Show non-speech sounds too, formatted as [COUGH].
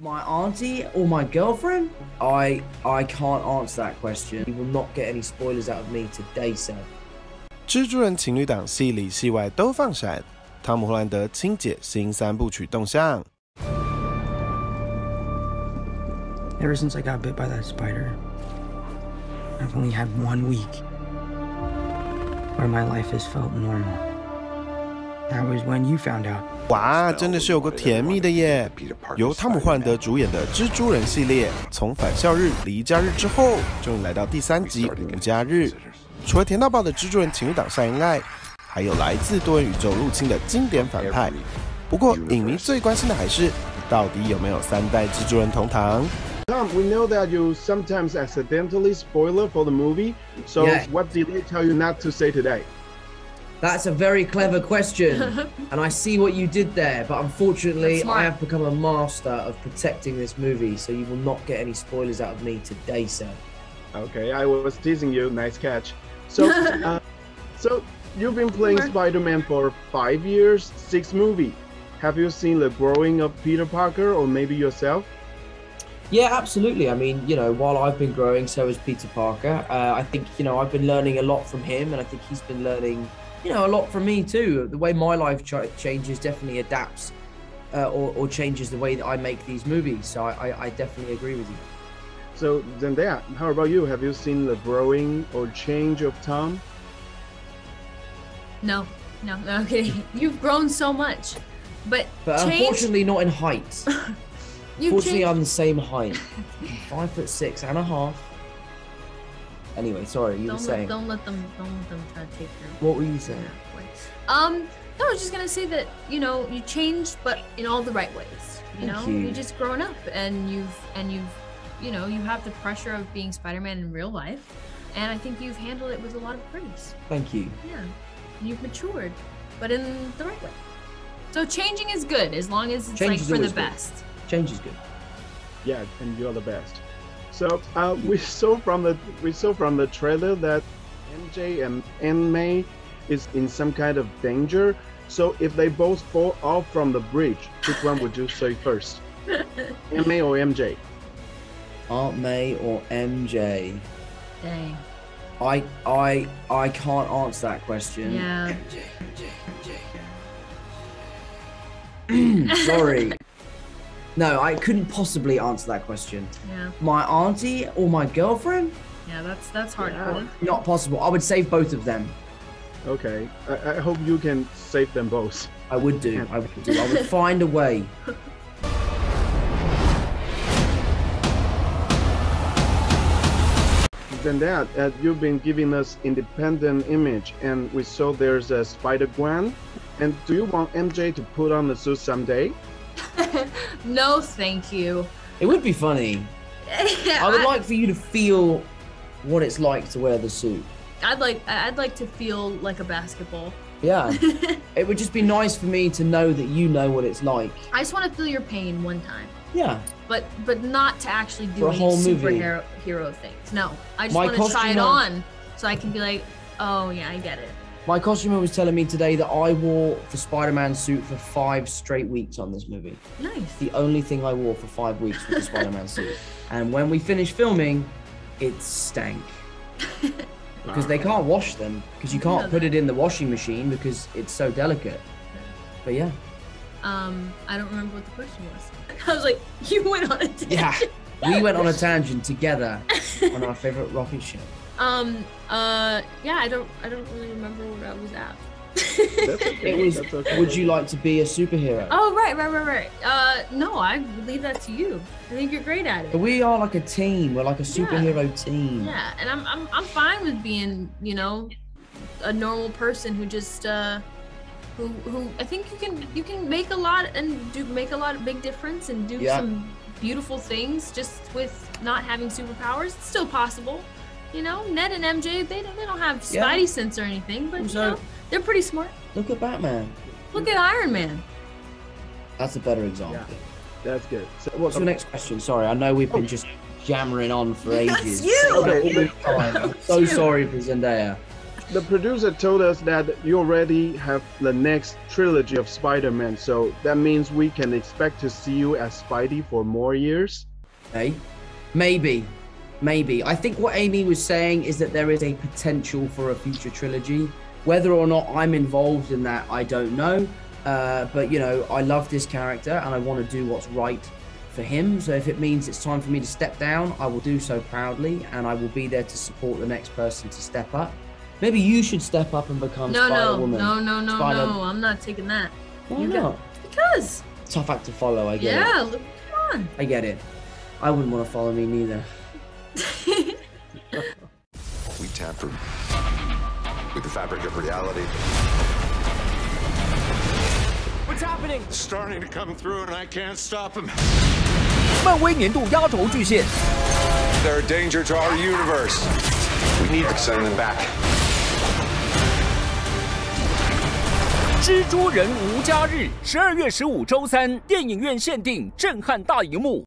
My auntie or my girlfriend? I I can't answer that question. You will not get any spoilers out of me today, sir. 蜘蛛人情侣档戏里戏外都放闪，汤姆·霍兰德亲姐新三部曲动向。 Ever since I got bit by that spider, I've only had one week where my life has felt normal. 哇，真的是有个甜蜜的耶！由汤姆·霍兰德主演的《蜘蛛人》系列，从返校日、离家日之后，终于来到第三集无家日。除了甜到爆的蜘蛛人情侣档上映爱，还有来自多元宇宙入侵的经典反派。不过，影迷最关心的还是，到底有没有三代蜘蛛人同堂？Tom, we know that you sometimes accidentally spoiler for the movie. So what did they tell you not to say today? That's a very clever question, [LAUGHS] and I see what you did there. But unfortunately, I have become a master of protecting this movie, so you will not get any spoilers out of me today, sir. Okay, I was teasing you. Nice catch. So, [LAUGHS] uh, so you've been playing Spider-Man for five years, six movie. Have you seen the growing of Peter Parker, or maybe yourself? Yeah, absolutely. I mean, you know, while I've been growing, so has Peter Parker. Uh, I think, you know, I've been learning a lot from him, and I think he's been learning, you know, a lot from me too. The way my life ch- changes definitely adapts uh, or, or changes the way that I make these movies. So I, I, I definitely agree with you. So Zendaya, how about you? Have you seen the growing or change of Tom? No, no, no, I'm kidding. [LAUGHS] You've grown so much, but, But change. unfortunately, not in height. [LAUGHS] you Fortunately, changed. I'm the same height. I'm [LAUGHS] five foot six and a half. Anyway, sorry, you were Don't saying. let, don't let them don't let them try to take your What were you saying? Um, no, I was just gonna say that you know you changed, but in all the right ways. You Thank know, you. you just grown up, and you've and you've you know you have the pressure of being Spider-Man in real life, and I think you've handled it with a lot of grace. Thank you. Yeah, you've matured, but in the right way. So changing is good as long as it's Change like for the good. best. Change is good. Yeah, and you're the best. So uh, we saw from the we saw from the trailer that MJ and Aunt May is in some kind of danger. So if they both fall off from the bridge, which one would you say first? [LAUGHS] Aunt May or MJ? Aunt May or MJ? Dang. I I I can't answer that question. Yeah. [CLEARS THROAT] Sorry. No, I couldn't possibly answer that question. Yeah. My auntie or my girlfriend? Yeah. That's that's hard. Yeah. Not possible. I would save both of them. Okay, I, I hope you can save them both. I would do. I would do. I would [LAUGHS] find a way. than that uh, you've been giving us independent image, and we saw there's a Spider Gwen. And do you want MJ to put on the suit someday? [LAUGHS] no, thank you. It would be funny. [LAUGHS] I would like for you to feel what it's like to wear the suit. I'd like I'd like to feel like a basketball. Yeah. [LAUGHS] it would just be nice for me to know that you know what it's like. I just want to feel your pain one time, Yeah. but but not to actually do For a any whole movie. superhero hero things. No, I just My want to try it costume- on so I can be like, oh yeah, I get it. My costumer was telling me today that I wore the Spider-Man suit for five straight weeks on this movie. Nice. The only thing I wore for five weeks was the Spider-Man suit. And when we finished filming, it stank. [LAUGHS] Because they can't wash them, because you can't put it in the washing machine because it's so delicate. But yeah. Um, I don't remember what the question was. [LAUGHS] I was like, you went on a tangent. Yeah. We went on a [LAUGHS] tangent together on our favorite rocket ship. Um. Uh. Yeah. I don't. I don't really remember what I was at. That's okay. [LAUGHS] It was, That's okay. would you like to be a superhero? Oh right, right, right, right. Uh. No, I leave that to you. I think you're great at it. We are like a team. We're like a superhero team. Yeah, and I'm I'm I'm fine with being, you know, a normal person who just uh who who I think you can you can make a lot and do make a lot of big difference and do Yeah. some beautiful things just with not having superpowers. It's still possible. You know, Ned and MJ, they don't, they don't have Yeah. spidey sense or anything, but you know, they're pretty smart. Look at Batman. Look at Iron Man. That's a better example. That's good. So, What's your next question? Sorry, I know we've been just jammering on for ages. you! All the. I'm so sorry for Zendaya. the producer told us that you already have the next trilogy of Spider-Man, so that means we can expect to see you as Spidey for more years. Okay, maybe, maybe. I think what Amy was saying is that there is a potential for a future trilogy. Whether or not I'm involved in that, I don't know. Uh, but you know, I love this character and I want to do what's right for him. So if it means it's time for me to step down, I will do so proudly, and I will be there to support the next person to step up. Maybe you should step up and become No, Spider no, Woman. no, no, no, Spider- no. I'm not taking that. Why You got- not? Because Tough act to follow. I get yeah, it. look, come on. I get it. I wouldn't want to follow me neither. [LAUGHS] We tampered with the fabric of reality. What's happening? Starting to come through, and I can't stop him. 漫威年度压轴巨献， They're a danger to our universe. We need to send them back. 蜘蛛人无家日，十二月十五周三，电影院限定震撼大荧幕。